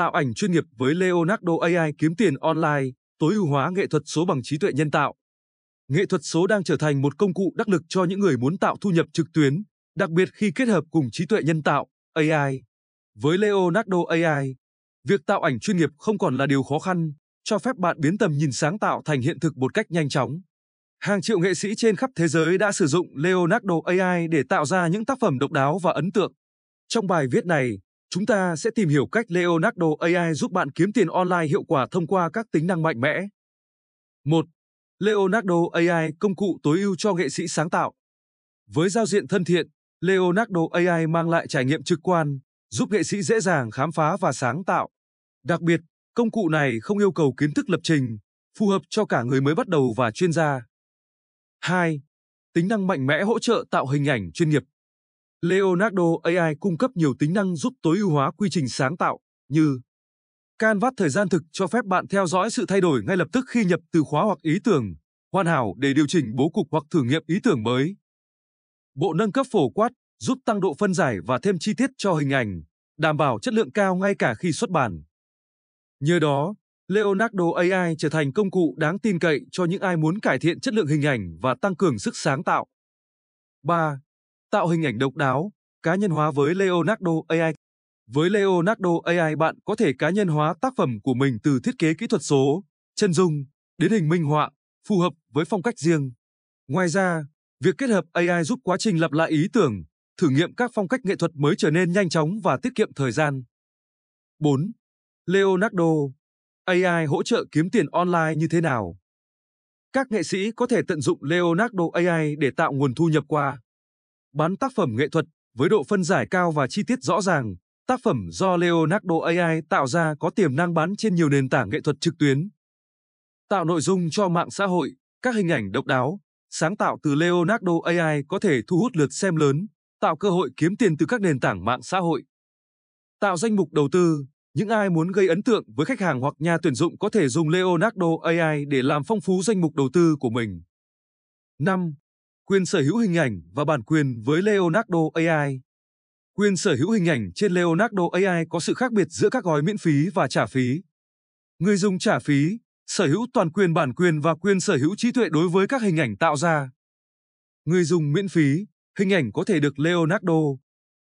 Tạo ảnh chuyên nghiệp với Leonardo AI kiếm tiền online, tối ưu hóa nghệ thuật số bằng trí tuệ nhân tạo. Nghệ thuật số đang trở thành một công cụ đắc lực cho những người muốn tạo thu nhập trực tuyến, đặc biệt khi kết hợp cùng trí tuệ nhân tạo, AI. Với Leonardo AI, việc tạo ảnh chuyên nghiệp không còn là điều khó khăn, cho phép bạn biến tầm nhìn sáng tạo thành hiện thực một cách nhanh chóng. Hàng triệu nghệ sĩ trên khắp thế giới đã sử dụng Leonardo AI để tạo ra những tác phẩm độc đáo và ấn tượng. Trong bài viết này, chúng ta sẽ tìm hiểu cách Leonardo AI giúp bạn kiếm tiền online hiệu quả thông qua các tính năng mạnh mẽ. 1. Leonardo AI công cụ tối ưu cho nghệ sĩ sáng tạo. Với giao diện thân thiện, Leonardo AI mang lại trải nghiệm trực quan, giúp nghệ sĩ dễ dàng khám phá và sáng tạo. Đặc biệt, công cụ này không yêu cầu kiến thức lập trình, phù hợp cho cả người mới bắt đầu và chuyên gia. 2. Tính năng mạnh mẽ hỗ trợ tạo hình ảnh chuyên nghiệp. Leonardo AI cung cấp nhiều tính năng giúp tối ưu hóa quy trình sáng tạo như Canvas thời gian thực cho phép bạn theo dõi sự thay đổi ngay lập tức khi nhập từ khóa hoặc ý tưởng, hoàn hảo để điều chỉnh bố cục hoặc thử nghiệm ý tưởng mới. Bộ nâng cấp phổ quát giúp tăng độ phân giải và thêm chi tiết cho hình ảnh, đảm bảo chất lượng cao ngay cả khi xuất bản. Nhờ đó, Leonardo AI trở thành công cụ đáng tin cậy cho những ai muốn cải thiện chất lượng hình ảnh và tăng cường sức sáng tạo. 3. Tạo hình ảnh độc đáo, cá nhân hóa với Leonardo AI. Với Leonardo AI bạn có thể cá nhân hóa tác phẩm của mình từ thiết kế kỹ thuật số, chân dung, đến hình minh họa, phù hợp với phong cách riêng. Ngoài ra, việc kết hợp AI giúp quá trình lặp lại ý tưởng, thử nghiệm các phong cách nghệ thuật mới trở nên nhanh chóng và tiết kiệm thời gian. 4. Leonardo AI hỗ trợ kiếm tiền online như thế nào? Các nghệ sĩ có thể tận dụng Leonardo AI để tạo nguồn thu nhập qua bán tác phẩm nghệ thuật với độ phân giải cao và chi tiết rõ ràng. Tác phẩm do Leonardo AI tạo ra có tiềm năng bán trên nhiều nền tảng nghệ thuật trực tuyến. Tạo nội dung cho mạng xã hội, các hình ảnh độc đáo, sáng tạo từ Leonardo AI có thể thu hút lượt xem lớn, tạo cơ hội kiếm tiền từ các nền tảng mạng xã hội. Tạo danh mục đầu tư, những ai muốn gây ấn tượng với khách hàng hoặc nhà tuyển dụng có thể dùng Leonardo AI để làm phong phú danh mục đầu tư của mình. 5. Quyền sở hữu hình ảnh và bản quyền với Leonardo AI. Quyền sở hữu hình ảnh trên Leonardo AI có sự khác biệt giữa các gói miễn phí và trả phí. Người dùng trả phí, sở hữu toàn quyền bản quyền và quyền sở hữu trí tuệ đối với các hình ảnh tạo ra. Người dùng miễn phí, hình ảnh có thể được Leonardo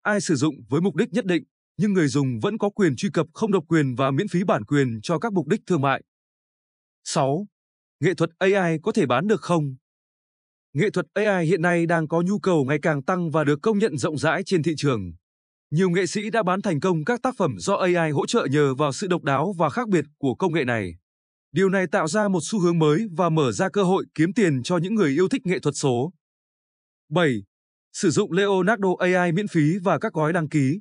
AI sử dụng với mục đích nhất định nhưng người dùng vẫn có quyền truy cập không độc quyền và miễn phí bản quyền cho các mục đích thương mại. 6. Nghệ thuật AI có thể bán được không? Nghệ thuật AI hiện nay đang có nhu cầu ngày càng tăng và được công nhận rộng rãi trên thị trường. Nhiều nghệ sĩ đã bán thành công các tác phẩm do AI hỗ trợ nhờ vào sự độc đáo và khác biệt của công nghệ này. Điều này tạo ra một xu hướng mới và mở ra cơ hội kiếm tiền cho những người yêu thích nghệ thuật số. 7. Sử dụng Leonardo AI miễn phí và các gói đăng ký.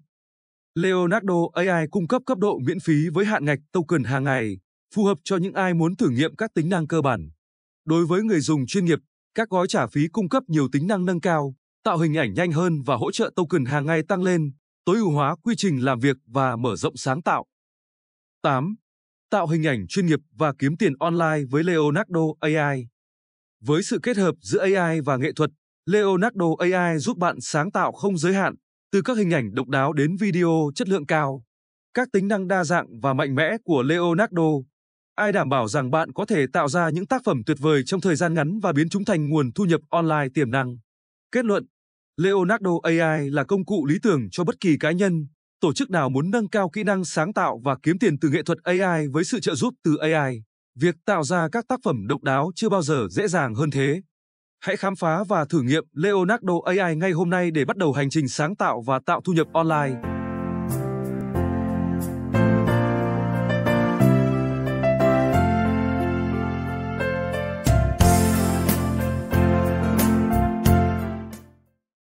Leonardo AI cung cấp cấp độ miễn phí với hạn ngạch token hàng ngày, phù hợp cho những ai muốn thử nghiệm các tính năng cơ bản. Đối với người dùng chuyên nghiệp, các gói trả phí cung cấp nhiều tính năng nâng cao, tạo hình ảnh nhanh hơn và hỗ trợ token hàng ngày tăng lên, tối ưu hóa quy trình làm việc và mở rộng sáng tạo. 8. Tạo hình ảnh chuyên nghiệp và kiếm tiền online với Leonardo AI. Với sự kết hợp giữa AI và nghệ thuật, Leonardo AI giúp bạn sáng tạo không giới hạn, từ các hình ảnh độc đáo đến video chất lượng cao. Các tính năng đa dạng và mạnh mẽ của Leonardo ai đảm bảo rằng bạn có thể tạo ra những tác phẩm tuyệt vời trong thời gian ngắn và biến chúng thành nguồn thu nhập online tiềm năng. Kết luận Leonardo AI là công cụ lý tưởng cho bất kỳ cá nhân, tổ chức nào muốn nâng cao kỹ năng sáng tạo và kiếm tiền từ nghệ thuật AI với sự trợ giúp từ AI. Việc tạo ra các tác phẩm độc đáo chưa bao giờ dễ dàng hơn thế. Hãy khám phá và thử nghiệm Leonardo AI ngay hôm nay để bắt đầu hành trình sáng tạo và tạo thu nhập online.